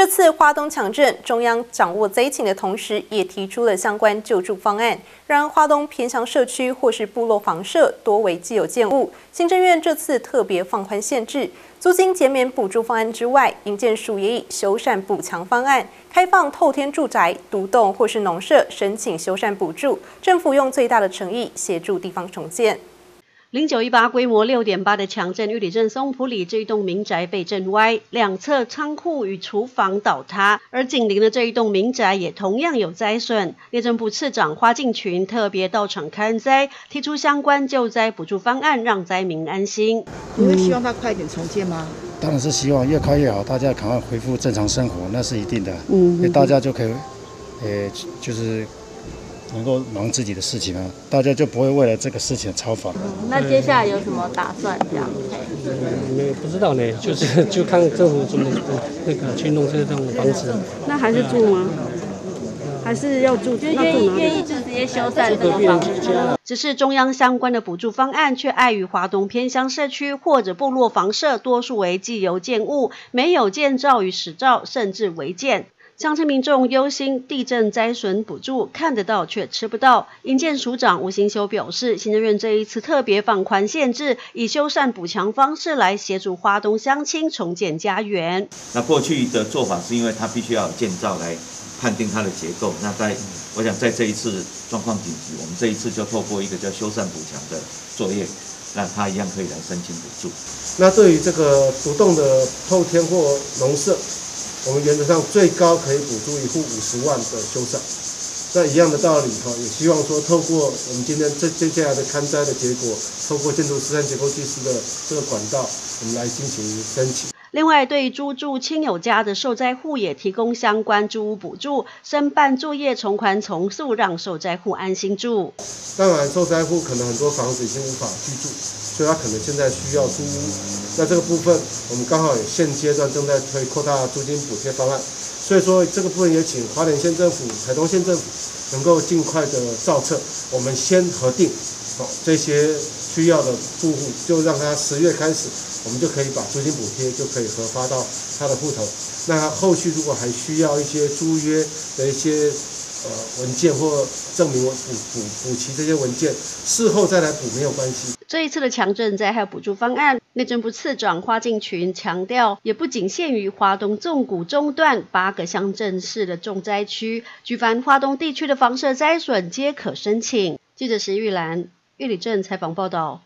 这次花东强震，中央掌握灾情的同时，也提出了相关救助方案。然而，花东偏乡社区或是部落房舍多为既有建物，行政院这次特别放宽限制，租金减免补助方案之外，营建署也以修缮补强方案，开放透天住宅、独栋或是农舍申请修缮补助，政府用最大的诚意协助地方重建。零九一八规模六点八的强震，玉里镇松浦里这一栋民宅被震歪，两侧仓库与厨房倒塌，而紧邻的这一栋民宅也同样有灾损。内政部次长花敬群特别到场看灾，提出相关救灾补助方案，让灾民安心。你会希望他快点重建吗？当然是希望越快越好，大家赶快恢复正常生活，那是一定的。嗯，因为大家就可以，呃，就是。能够忙自己的事情啊，大家就不会为了这个事情超烦。那接下来有什么打算？这样？没不知道呢，就是就看政府怎么那个去弄这种房子。那还是住吗？还是要住？就愿意愿意就直接修缮这个房子。只是中央相关的补助方案，却碍于华东偏乡社区或者部落房舍多数为既有建物，没有建造与使照，甚至违建。乡亲民众忧心地震灾损补助看得到却吃不到。营建署长吴新修表示，行政院这一次特别放宽限制，以修缮补强方式来协助花东乡亲重建家园。那过去的做法是因为他必须要建造来判定它的结构。那在我想在这一次状况紧急，我们这一次就透过一个叫修缮补强的作业，那他一样可以来申请补助。那对于这个独栋的透天或农舍。我们原则上最高可以补助一户五十万的修缮，那一样的道理哈，也希望说透过我们今天这接下来的勘灾的结果，透过建筑师和结构技师的这个管道，我们来进行申请。另外，对租住亲友家的受灾户也提供相关租屋补助，申办作业从宽从速，让受灾户安心住。当然，受灾户可能很多房子已经无法居住，所以他可能现在需要租屋。那这个部分，我们刚好也现阶段正在推扩大租金补贴方案，所以说这个部分也请花莲县政府、台东县政府能够尽快的造册，我们先核定好这些需要的住户，就让他十月开始，我们就可以把租金补贴就可以核发到他的户头。那后续如果还需要一些租约的一些呃文件或证明补补补齐这些文件，事后再来补没有关系。这一次的强震灾还有补助方案，内政部次长花敬群强调，也不仅限于华东纵谷中段八个乡镇市的重灾区，举凡华东地区的房舍灾损皆可申请。记者石玉兰、玉里镇采访报道。